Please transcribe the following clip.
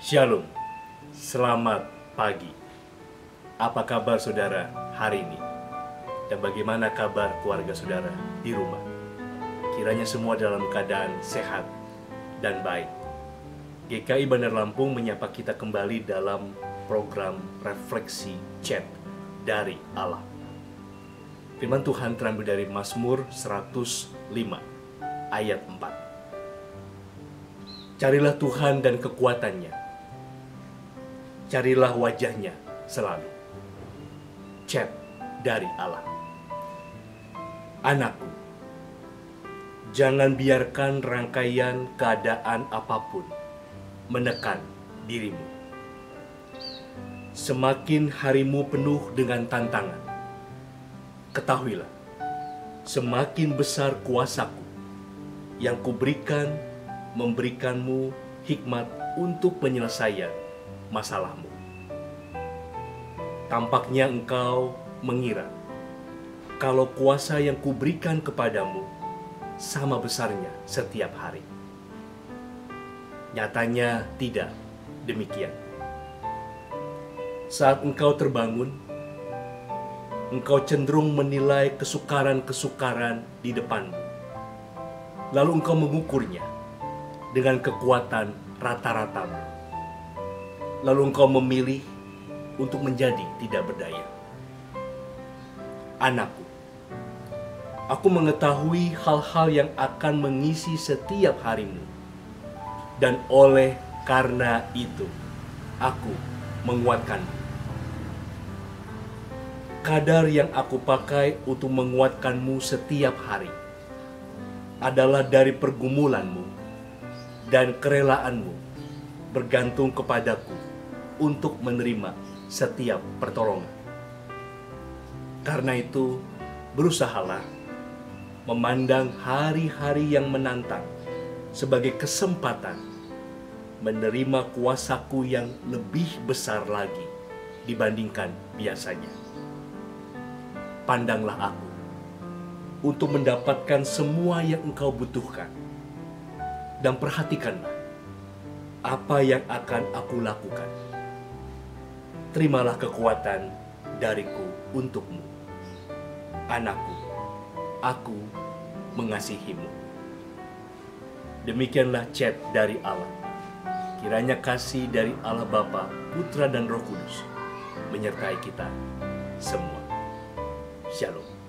Shalom, selamat pagi. Apa kabar saudara hari ini? Dan bagaimana kabar keluarga saudara di rumah? Kiranya semua dalam keadaan sehat dan baik. GKI Bandar Lampung menyapa kita kembali dalam program Refleksi Chat dari Allah. Firman Tuhan terambil dari Mazmur 105 ayat 4. Carilah Tuhan dan kekuatannya. Carilah wajahnya selalu. Chat dari Allah. Anakku, jangan biarkan rangkaian keadaan apa pun menekan dirimu. Semakin harimu penuh dengan tantangan, ketahuilah, semakin besar kuasaku yang kuberikan memberikanmu hikmat untuk penyelesaian masalahmu. Tampaknya engkau mengira kalau kuasa yang kuberikan kepadamu sama besarnya setiap hari. Nyatanya tidak demikian. Saat engkau terbangun, engkau cenderung menilai kesukaran-kesukaran di depanmu. Lalu engkau mengukurnya dengan kekuatan rata-ratamu. Lalu engkau memilih untuk menjadi tidak berdaya. Anakku, aku mengetahui hal-hal yang akan mengisi setiap harimu. Dan oleh karena itu, aku menguatkanmu kadar yang aku pakai untuk menguatkanmu setiap hari adalah dari pergumulanmu dan kerelaanmu bergantung kepadaku untuk menerima setiap pertolongan. Karena itu, berusahalah memandang hari-hari yang menantang sebagai kesempatan menerima kuasaku yang lebih besar lagi dibandingkan biasanya pandanglah aku untuk mendapatkan semua yang engkau butuhkan. Dan perhatikanlah apa yang akan aku lakukan. Terimalah kekuatan dariku untukmu. Anakku, aku mengasihimu. Demikianlah chat dari Allah. Kiranya kasih dari Allah Bapa, Putra dan Roh Kudus menyertai kita semua. Shalom.